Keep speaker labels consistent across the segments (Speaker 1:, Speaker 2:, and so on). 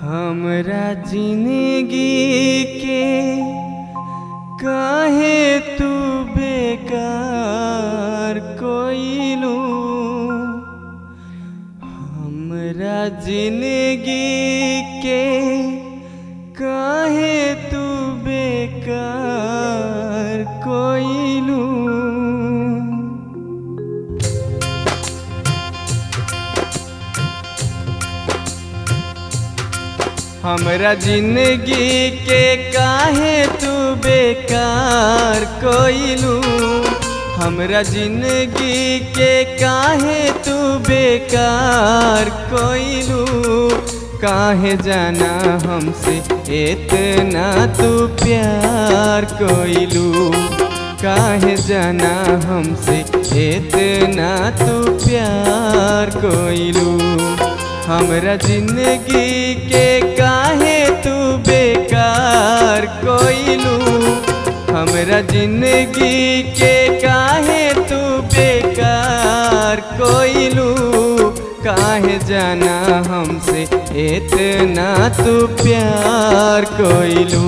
Speaker 1: हमरा ज़िंदगी के कहे तू बेकार कोइलू? हमरा ज़िंदगी के हमरा ज़िंदगी के काहे तू बेकार कोइलू? हमरा ज़िंदगी के काहे तू बेकार कोइलू? काहे जाना हमसे इतना तू प्यार कोइलू? काहे जाना हमसे इतना तू प्यार कोइलू? हमरा ज़िंदगी के काहे तू बेकार कोइलू? हमरा ज़िंदगी के काहे तू बेकार कोइलू? काहे जाना हमसे इतना तू प्यार कोइलू?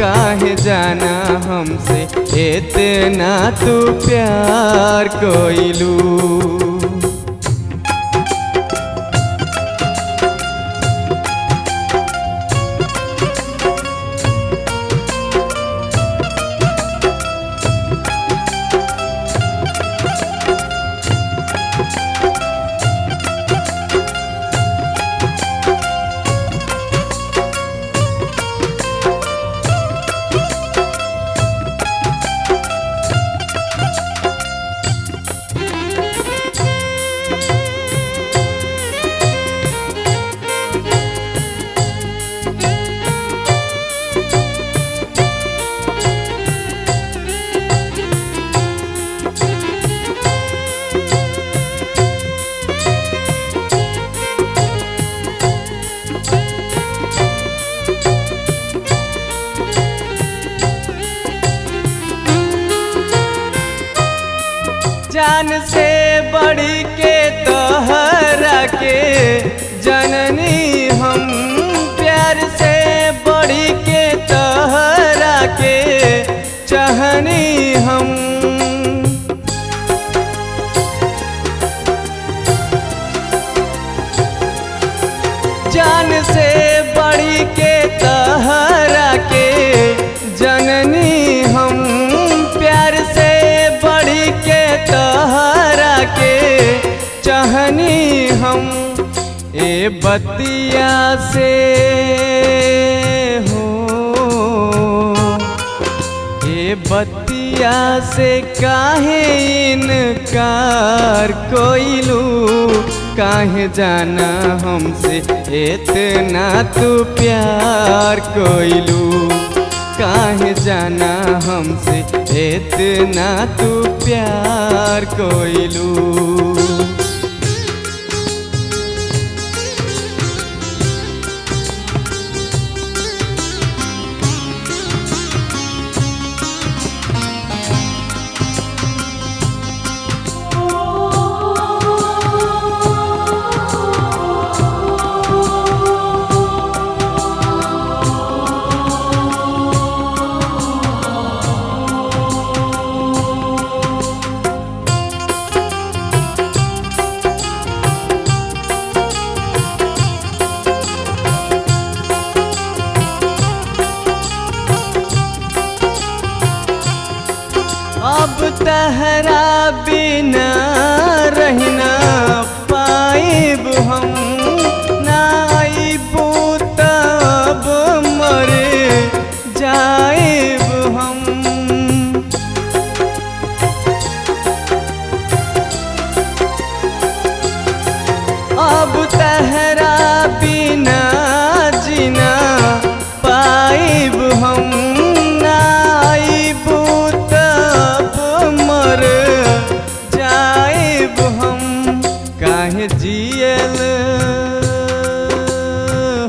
Speaker 1: काहे जाना हमसे इतना तू प्यार कोइलू? जान से बड़ी के तोहरा के जननी हम प्यार से बड़ी के तोहरा के चाहनी हम। जान से बड़ी के तोहरा चाहनी हम ए बतिया से हो। ए बतिया से काहे इनकार कोइलू? काहे जाना हमसे इतना तू प्यार कोइलू? काहे जाना हमसे इतना तू प्यार कोइलू? अब तहरा बिना रहना पाए हम। जियल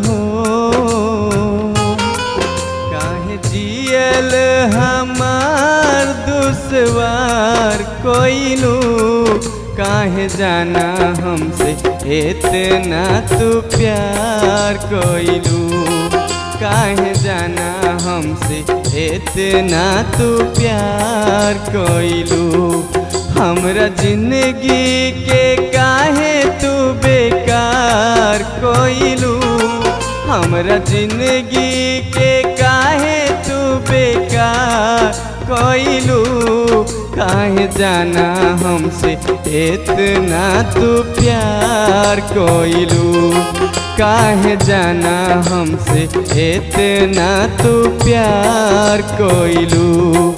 Speaker 1: हो, काहे जियल हमार दुश्वार कोइलू? काहे जाना हमसे इतना तू प्यार कोइलू? काहे जाना हमसे इतना तू प्यार कोइलू? हमरा ज़िंदगी के हमरा ज़िंदगी के काहे तू बेकार? कोइलू, काहे जाना हमसे? इतना तू प्यार कोइलू, काहे जाना हमसे? इतना तू प्यार कोइलू,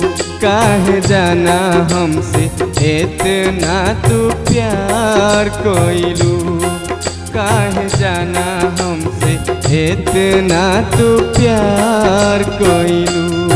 Speaker 1: काहे जाना हमसे? इतना तू प्यार कोइलू, काहे इतना तो प्यार कोई लू